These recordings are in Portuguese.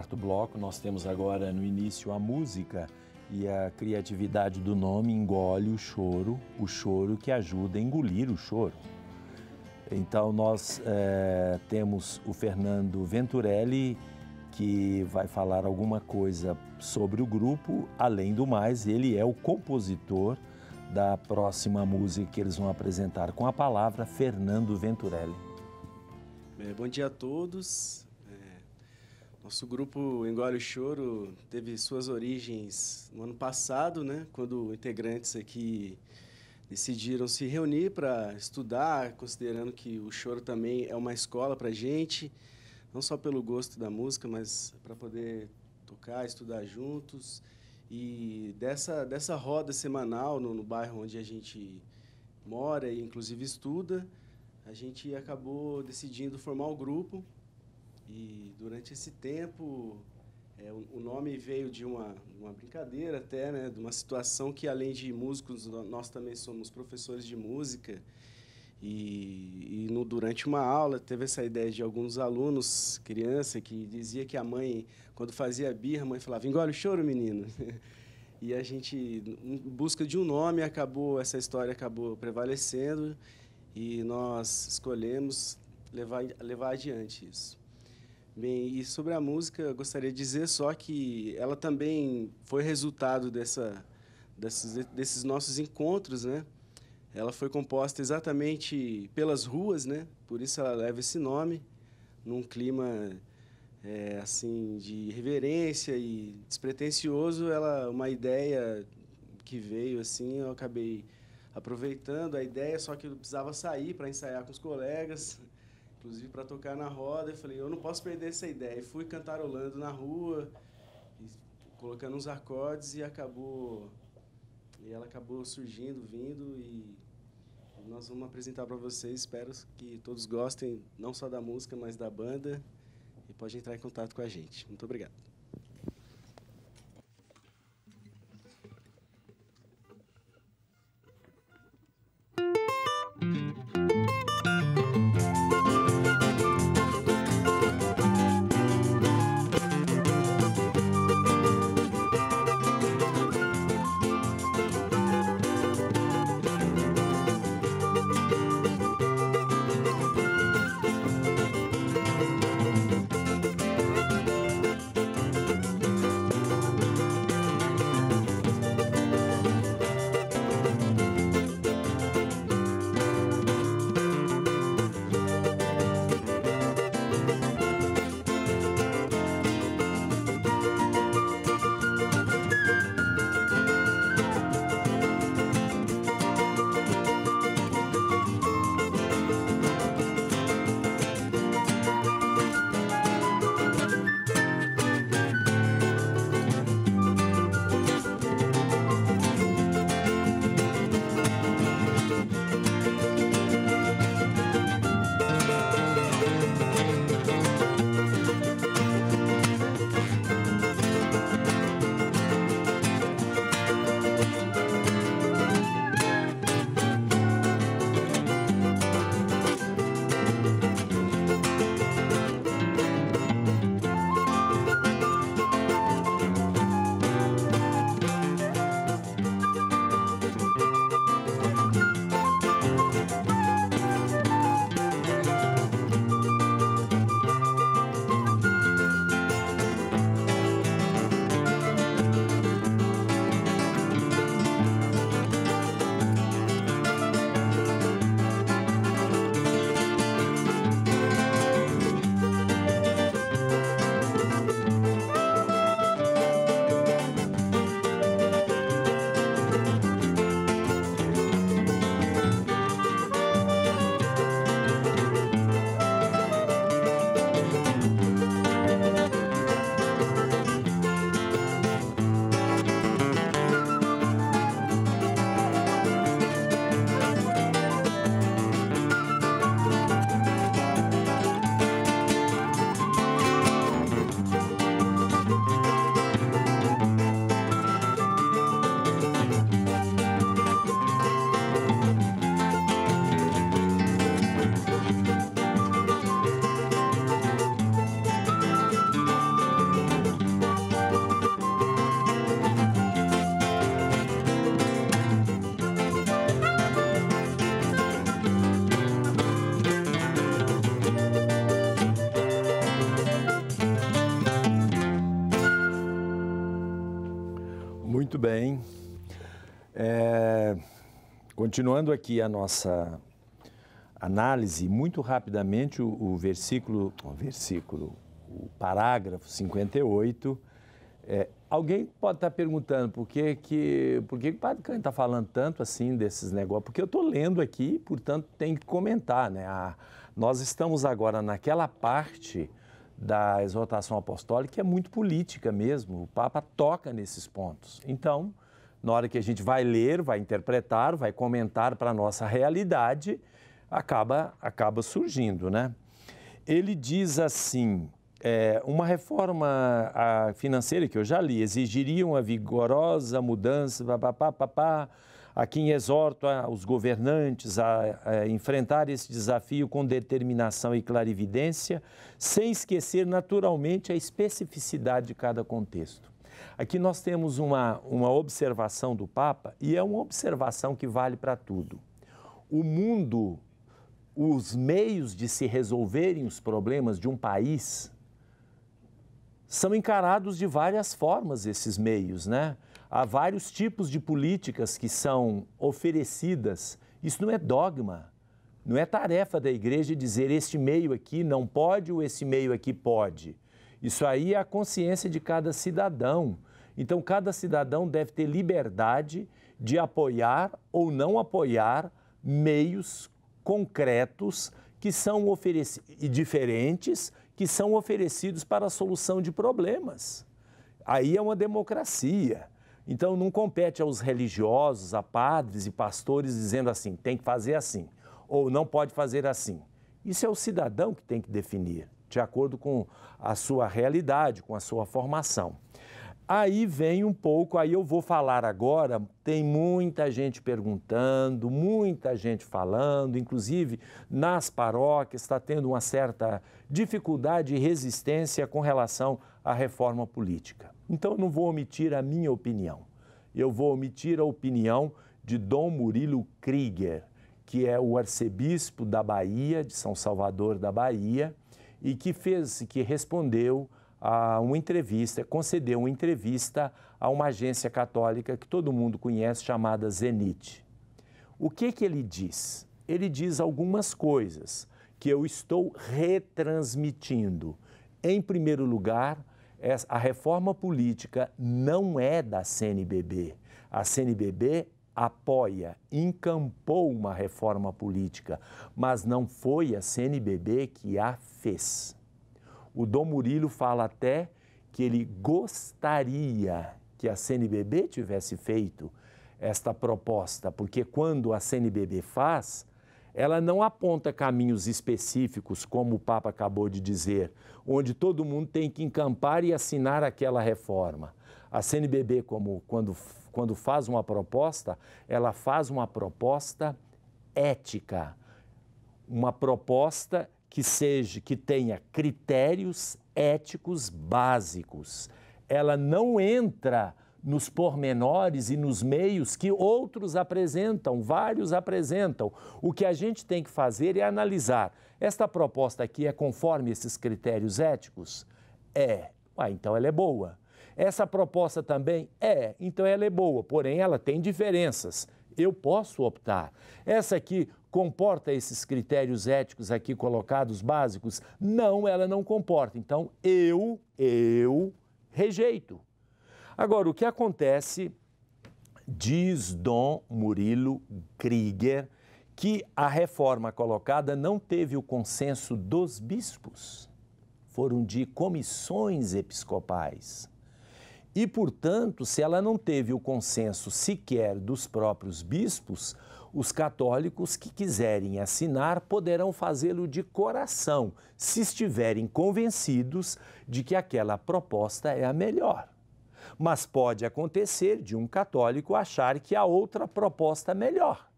Quarto bloco, nós temos agora no início a música e a criatividade do nome engole o choro, o choro que ajuda a engolir o choro. Então nós é, temos o Fernando Venturelli que vai falar alguma coisa sobre o grupo. Além do mais, ele é o compositor da próxima música que eles vão apresentar com a palavra Fernando Venturelli. Bom dia a todos. Nosso grupo Engole o Choro teve suas origens no ano passado, né, quando integrantes aqui decidiram se reunir para estudar, considerando que o choro também é uma escola para a gente, não só pelo gosto da música, mas para poder tocar, estudar juntos. E dessa, dessa roda semanal no, no bairro onde a gente mora e inclusive estuda, a gente acabou decidindo formar o grupo. E durante esse tempo, é, o, nome veio de uma, uma brincadeira até, né, de uma situação que, além de músicos, nós também somos professores de música. E, e no, durante uma aula teve essa ideia de alguns alunos, criança, que dizia que a mãe, quando fazia birra, a mãe falava: engole o choro, menino. e a gente, em busca de um nome, acabou essa história acabou prevalecendo e nós escolhemos levar, levar adiante isso. Bem, e sobre a música, eu gostaria de dizer só que ela também foi resultado dessa, desses, desses nossos encontros, né? Ela foi composta exatamente pelas ruas, né? Por isso ela leva esse nome, num clima é, assim de reverência e despretensioso. Ela, uma ideia que veio assim, eu acabei aproveitando a ideia, só que eu precisava sair para ensaiar com os colegas, inclusive para tocar na roda. Eu falei, eu não posso perder essa ideia. E fui cantarolando na rua, colocando uns acordes e acabou e ela acabou surgindo, vindo e nós vamos apresentar para vocês. Espero que todos gostem não só da música, mas da banda e pode entrar em contato com a gente. Muito obrigado. Muito bem. É, continuando aqui a nossa análise, muito rapidamente o, o versículo, o versículo, o parágrafo 58. É, alguém pode estar perguntando por que, que, por que o Padre Cândido está falando tanto assim desses negócios? Porque eu estou lendo aqui, portanto tem que comentar. Né? A, nós estamos agora naquela parte da exortação apostólica que é muito política mesmo. O Papa toca nesses pontos. Então, na hora que a gente vai ler, vai interpretar, vai comentar para a nossa realidade, acaba, acaba surgindo, né? Ele diz assim, é, uma reforma financeira que eu já li exigiria uma vigorosa mudança, papapá, papá, a quem exorto os governantes a, a, enfrentar esse desafio com determinação e clarividência, sem esquecer naturalmente a especificidade de cada contexto. Aqui nós temos uma, uma observação do Papa e é uma observação que vale para tudo. O mundo, os meios de se resolverem os problemas de um país são encarados de várias formas esses meios, né? Há vários tipos de políticas que são oferecidas. Isso não é dogma. Não é tarefa da igreja dizer este meio aqui não pode ou esse meio aqui pode. Isso aí é a consciência de cada cidadão. Então, cada cidadão deve ter liberdade de apoiar ou não apoiar meios concretos que são e diferentes que são oferecidos para a solução de problemas. Aí é uma democracia. Então não compete aos religiosos, a padres e pastores dizendo assim, tem que fazer assim, ou não pode fazer assim. Isso é o cidadão que tem que definir, de acordo com a sua realidade, com a sua formação. Aí vem um pouco, aí eu vou falar agora, tem muita gente perguntando, muita gente falando, inclusive nas paróquias está tendo uma certa dificuldade e resistência com relação à reforma política. Então, eu não vou omitir a minha opinião. Eu vou omitir a opinião de Dom Murilo Krieger, que é o arcebispo da Bahia, de São Salvador da Bahia, e que fez, que respondeu a uma entrevista, concedeu uma entrevista a uma agência católica que todo mundo conhece, chamada Zenit. O que, que ele diz? Ele diz algumas coisas que eu estou retransmitindo. Em primeiro lugar, a reforma política não é da CNBB. A CNBB apoia, encampou uma reforma política, mas não foi a CNBB que a fez. O Dom Murilo fala até que ele gostaria que a CNBB tivesse feito esta proposta, porque quando a CNBB faz, ela não aponta caminhos específicos, como o Papa acabou de dizer, onde todo mundo tem que encampar e assinar aquela reforma. A CNBB, como quando, quando faz uma proposta, ela faz uma proposta ética, uma proposta que seja que tenha critérios éticos básicos. Ela não entra nos pormenores e nos meios que outros apresentam, vários apresentam. O que a gente tem que fazer é analisar: esta proposta aqui é conforme esses critérios éticos? É. Ah, então ela é boa. Essa proposta também é, então ela é boa, porém ela tem diferenças. Eu posso optar. Essa aqui comporta esses critérios éticos aqui colocados básicos? Não, ela não comporta. Então eu, eu rejeito. Agora, o que acontece, diz Dom Murilo Krieger, que a reforma colocada não teve o consenso dos bispos, foram de comissões episcopais. E, portanto, se ela não teve o consenso sequer dos próprios bispos, os católicos que quiserem assinar poderão fazê-lo de coração, se estiverem convencidos de que aquela proposta é a melhor. Mas pode acontecer de um católico achar que a outra proposta é melhor.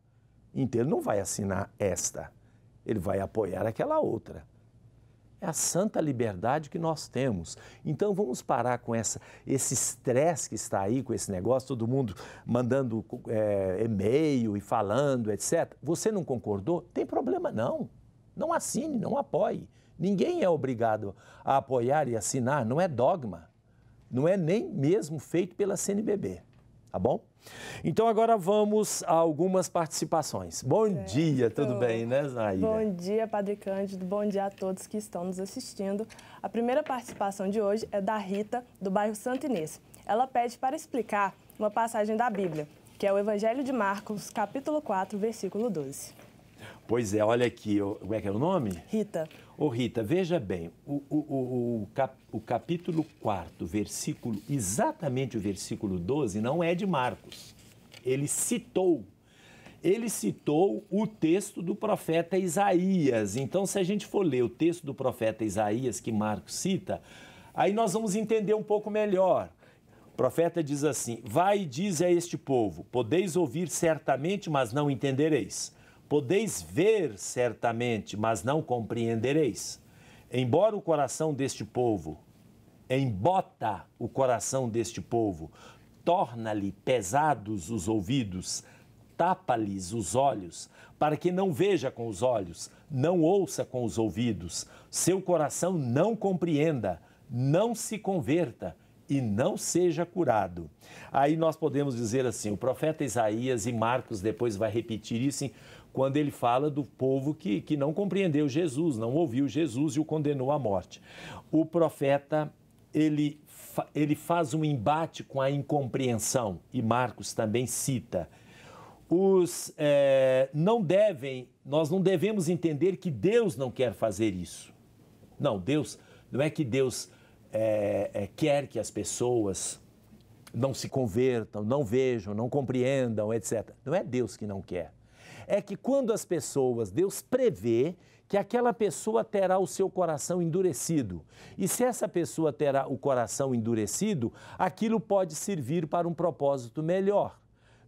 Então ele não vai assinar esta, ele vai apoiar aquela outra. É a santa liberdade que nós temos. Então vamos parar com essa, esse estresse que está aí com esse negócio, todo mundo mandando é, e-mail e falando, etc. Você não concordou? Tem problema não. Não assine, não apoie. Ninguém é obrigado a apoiar e assinar, não é dogma não é nem mesmo feito pela CNBB. Tá bom? Então agora vamos a algumas participações. Bom certo. dia, tudo bem, né, Zaira? Bom dia, Padre Cândido. Bom dia a todos que estão nos assistindo. A primeira participação de hoje é da Rita, do bairro Santo Inês. Ela pede para explicar uma passagem da Bíblia, que é o Evangelho de Marcos, capítulo 4, versículo 12. Pois é, olha aqui, como é que é o nome? Rita. Ô Rita, veja bem, o, o, o, cap, o capítulo 4, versículo, exatamente o versículo 12, não é de Marcos. Ele citou, ele citou o texto do profeta Isaías. Então, se a gente for ler o texto do profeta Isaías que Marcos cita, aí nós vamos entender um pouco melhor. O profeta diz assim: Vai e diz a este povo: Podeis ouvir certamente, mas não entendereis Podeis ver certamente, mas não compreendereis. Embora o coração deste povo, embota o coração deste povo, torna-lhe pesados os ouvidos, tapa-lhes os olhos, para que não veja com os olhos, não ouça com os ouvidos, seu coração não compreenda, não se converta e não seja curado. Aí nós podemos dizer assim: o profeta Isaías e Marcos depois vai repetir isso quando ele fala do povo que, que não compreendeu Jesus, não ouviu Jesus e o condenou à morte. O profeta, ele, ele faz um embate com a incompreensão, e Marcos também cita. Os é, não devem, nós não devemos entender que Deus não quer fazer isso. Não, Deus, não é que Deus é, é, quer que as pessoas não se convertam, não vejam, não compreendam, etc. Não é Deus que não quer é que quando as pessoas, Deus prevê que aquela pessoa terá o seu coração endurecido. E se essa pessoa terá o coração endurecido, aquilo pode servir para um propósito melhor.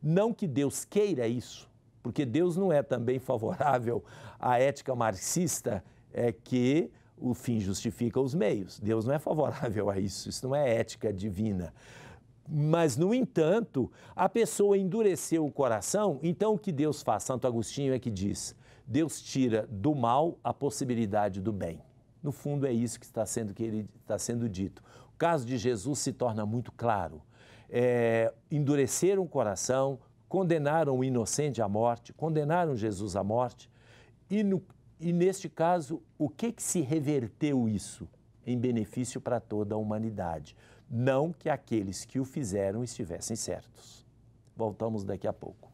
Não que Deus queira isso, porque Deus não é também favorável à ética marxista, é que o fim justifica os meios. Deus não é favorável a isso, isso não é ética divina. Mas, no entanto, a pessoa endureceu o coração, então o que Deus faz? Santo Agostinho é que diz: Deus tira do mal a possibilidade do bem. No fundo, é isso que está sendo, que ele está sendo dito. O caso de Jesus se torna muito claro. É, endureceram o coração, condenaram o inocente à morte, condenaram Jesus à morte, e, no, e neste caso, o que, que se reverteu isso em benefício para toda a humanidade? Não que aqueles que o fizeram estivessem certos. Voltamos daqui a pouco.